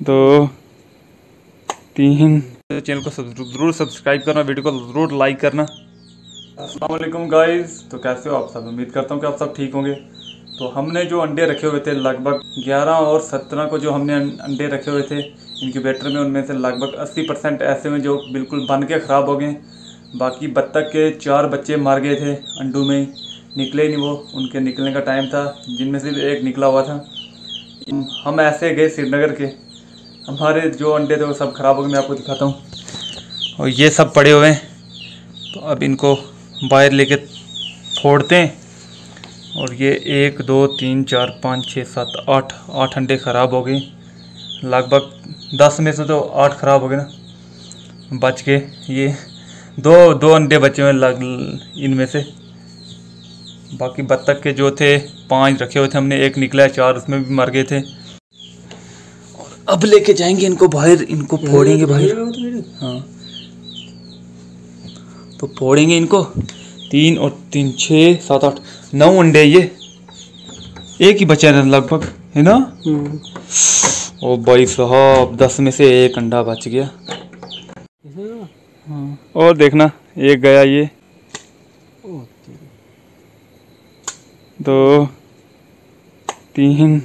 दो तीन। चैनल को ज़रूर सब्सक्राइब करना वीडियो को ज़रूर लाइक करना। असलम गाइस तो कैसे हो आप सब? उम्मीद करता हूँ कि आप सब ठीक होंगे। तो हमने जो अंडे रखे हुए थे लगभग 11 और 17 को जो हमने अंडे रखे हुए थे इनक्यूबेटर में उनमें से लगभग 80 परसेंट ऐसे में जो बिल्कुल बन के ख़राब हो गए। बाकी बत्तख के चार बच्चे मार गए थे अंडों में ही। निकले ही नहीं वो उनके निकलने का टाइम था जिनमें से एक निकला हुआ था। हम ऐसे गए श्रीनगर के। हमारे जो अंडे थे वो सब ख़राब हो गए, मैं आपको दिखाता हूँ। और ये सब पड़े हुए हैं। तो अब इनको बाहर लेके फोड़ते हैं। और ये एक, दो, तीन, चार, पाँच, छः, सात, आठ आठ अंडे ख़राब हो गए। लगभग दस में से तो आठ ख़राब हो गए ना। बच के ये दो दो अंडे बचे हुए लग, इनमें से। बाकी बत्तख के जो थे, पाँच रखे हुए थे हमने। एक निकला चार उसमें भी मर गए थे। अब लेके जाएँगे इनको बाहर इनको फोड़ेंगे बाहर। हाँ। तो फोड़ेंगे इनको। तीन और तीन छः सात आठ नौ अंडे ये। एक ही बचा है लगभग है ना? ओ भाई साहब दस में से एक अंडा बच गया। हाँ। और देखना एक गया ये। दो तीन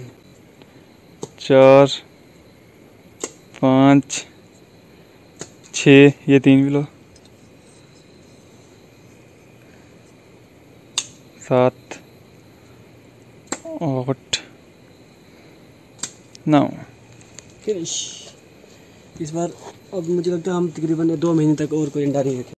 चार पाँच, छ, ये तीन भी लो। सात, आठ, नौ। फिनिश। इस बार अब मुझे लगता है हम तकरीबन दो महीने तक और कोई अंडा नहीं रखें